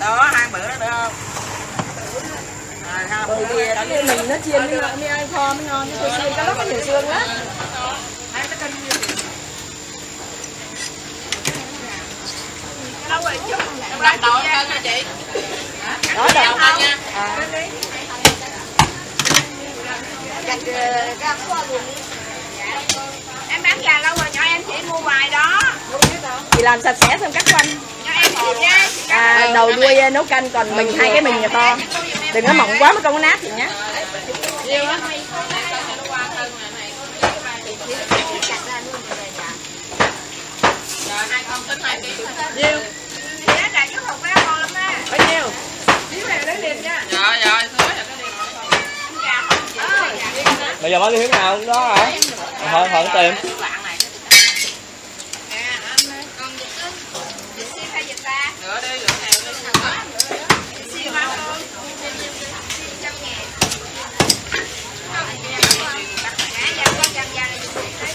đó hai bữa nữa không? Bởi vì cái mình nó chiên mới ngon mới ăn kho mới ngon chứ chiên cái đó có nhiều xương lắm. Đặt đồ hơn hả? Chị đó đầu không? nha? À. em bán gà lâu rồi nhỏ em chỉ mua hoài đó. Chị làm sạch sẽ xong cắt quanh à, đầu đuôi à, nấu canh còn mình hai cái mình nhà to. Đừng có mỏng quá mới không có nát thì nhé hai nhiêu giá cả hộp ngon lắm á bao nhiêu? Xíu này lấy liền nha bây giờ mới đi hướng nào đó hả? Thôi thôi tìm bạn này con dịch á dịch xí hay dịch ta rửa đi rửa này đi xí bao luôn trăm ngàn Dạ, dạ, con dần dần là dịch xí đấy.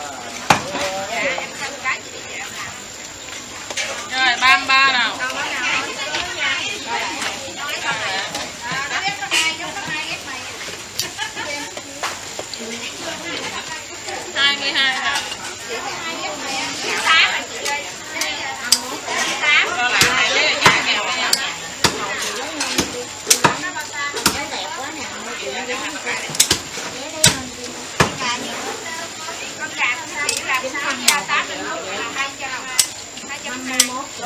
Rồi, 33 nào. hai mươi hai nào. Cho lại này lấy là trả kèo với nhau. Con gà chỉ là sáu gà tám mươi mốt là hai trăm hai trăm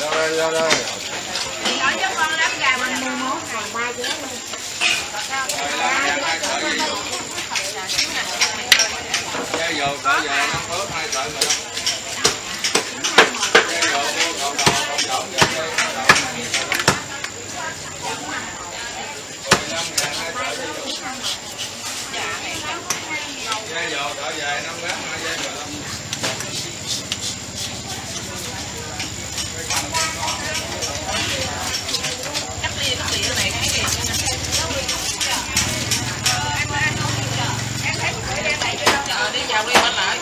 Ra đây, ra đây. nói với con đám gà mình Chai vô cỡ vô năm phớt hai sợi rồi. đâu. Chai dầu mua cậu đầu, cậu đổng ra đây, cậu đổng này. Mười lăm ngàn hai sợi chai dầu. Chai dầu cỡ dài năm gram hai chai mười lăm. cắt lia cắt lia này cái gì em thấy cái đem này chưa đâu đi vào đi quanh lại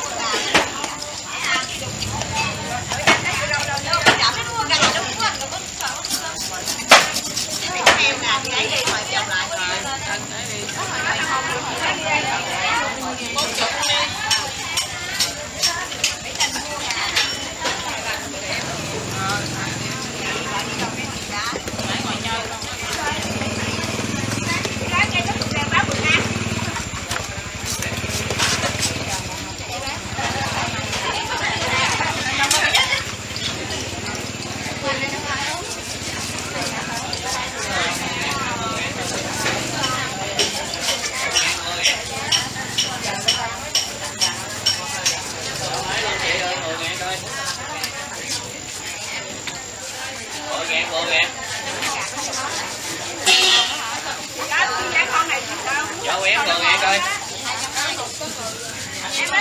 mười ngàn mười ngàn giá con này thì sao cho em mười ngàn coi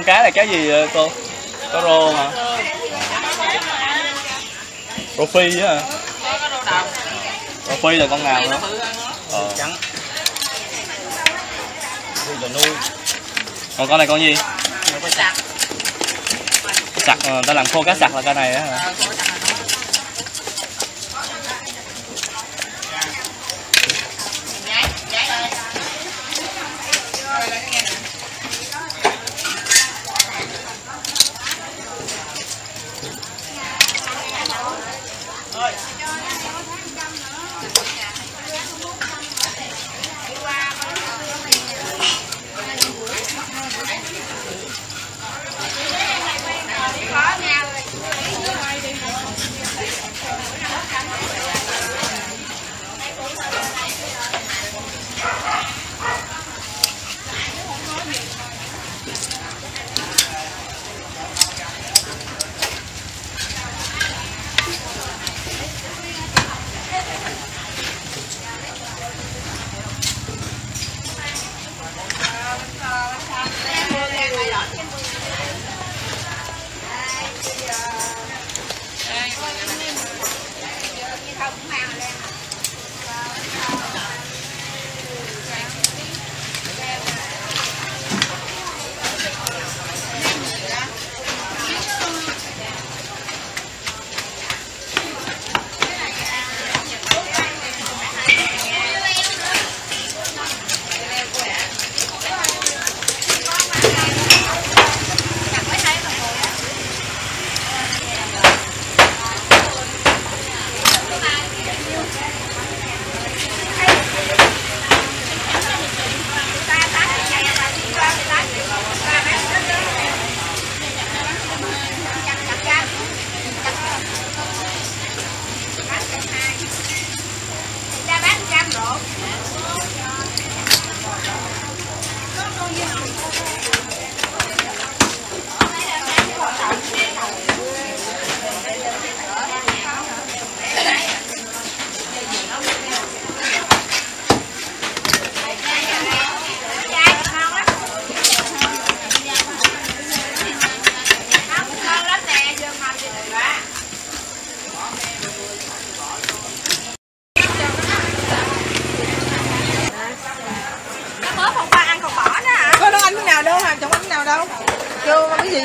con cá này cá gì vậy cô? Cá rô hả? Rô phi á hả? có rô phi là con nào nữa? Ờ. trắng là nuôi Còn con này con gì? sạch Sặc, ờ, ta làm khô cá sặc là cái này á hả?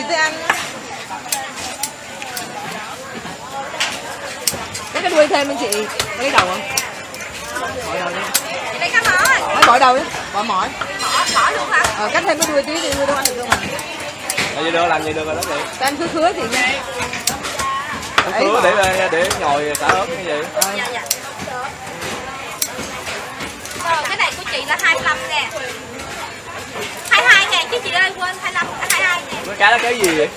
Gì ăn lấy cái đuôi thêm anh chị lấy cái đầu không bỏ đầu đi Đây cá mỏi. bỏ đầu đi bỏ mỏi Bỏ, bỏ luôn hả? ờ, cắt thêm cái đuôi tí thì đuôi đâu ăn được đâu mà Làm gì được, làm gì được rồi đó chị? Cho ăn khứa khứa thì nha Cứ cứ mà. để để nhồi xả ớt cái gì? Dạ, dạ. Ờ, cái này của chị là 25 nè 22 ngàn chứ chị ơi quên 25 22 nè Cái cá đó cái gì vậy?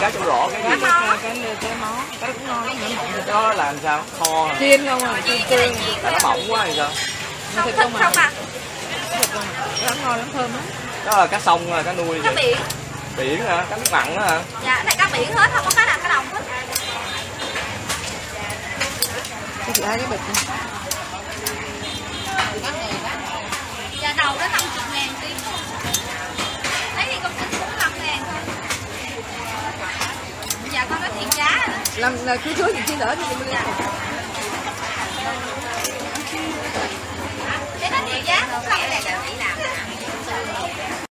Cá trong rổ cái gì? cái cái cái cái mó cái cũng ngon lắm Cái đó làm sao? Kho hả? chiên không à chiên cái Tại nó mỏng quá hay sao? nó không thịt không không à thịt không à ngon lắm thơm lắm Đó là cá sông là cá nuôi cá gì? biển Biển hả? Cá nước mặn đó hả? dạ cái này cá biển hết không có cá nào cá đồng hết cho chị hai cái bịch đi. dạ đầu đó 50 ngàn tí giờ con nói thiệt giá. Làm là cứ thứ gì chi nữa thì mình làm để nó thiệt giá không là để cho chị làm